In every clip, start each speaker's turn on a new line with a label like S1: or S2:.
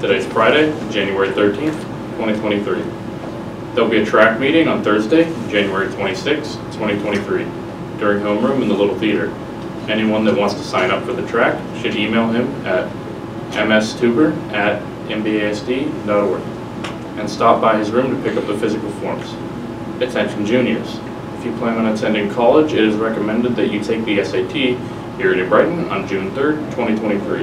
S1: Today's Friday, January 13th, 2023. There'll be a track meeting on Thursday, January 26th, 2023, during homeroom in the Little Theater. Anyone that wants to sign up for the track should email him at mstuber at nbasd.org and stop by his room to pick up the physical forms. Attention juniors. If you plan on attending college, it is recommended that you take the SAT here at New Brighton on June 3rd, 2023.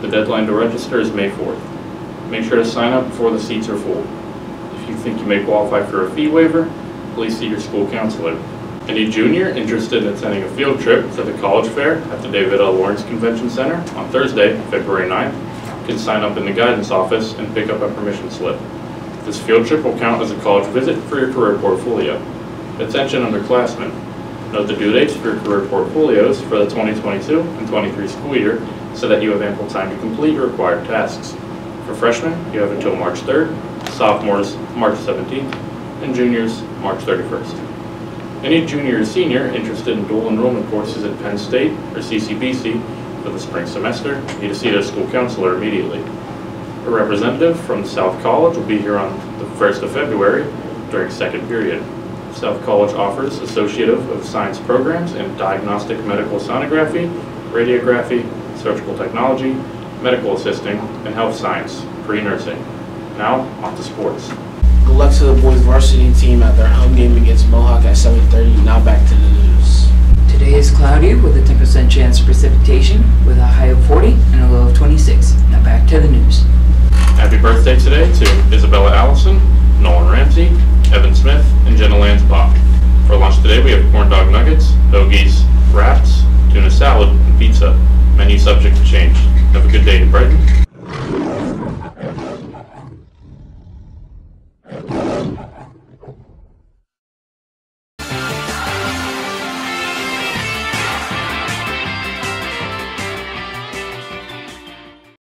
S1: The deadline to register is May 4th. Make sure to sign up before the seats are full. If you think you may qualify for a fee waiver, please see your school counselor. Any junior interested in attending a field trip to the college fair at the David L. Lawrence Convention Center on Thursday, February 9th, can sign up in the guidance office and pick up a permission slip. This field trip will count as a college visit for your career portfolio. Attention underclassmen. Note the due dates for your career portfolios for the 2022 and 23 school year so that you have ample time to complete your required tasks. For freshmen, you have until March 3rd, sophomores, March 17th, and juniors, March 31st. Any junior or senior interested in dual enrollment courses at Penn State or CCBC for the spring semester need to see their school counselor immediately. A representative from South College will be here on the 1st of February during second period. South College offers Associative of Science programs in Diagnostic Medical Sonography, Radiography, Surgical Technology, Medical Assisting, and Health Science, pre-nursing. Now, on to sports.
S2: Good luck to the boys varsity team at their home game against Mohawk at 7.30. Now back to the news.
S3: Today is cloudy with a 10% chance of precipitation with a high of 40 and a low of 26. Now back to the news.
S1: Happy birthday today to Isabella Allison, Nolan Ramsey, Evan Smith, and Jenna Lansbach. For lunch today, we have corn dog nuggets, hoagies, wraps, tuna salad, and pizza. Menu subject to change. Have a good day in Brighton.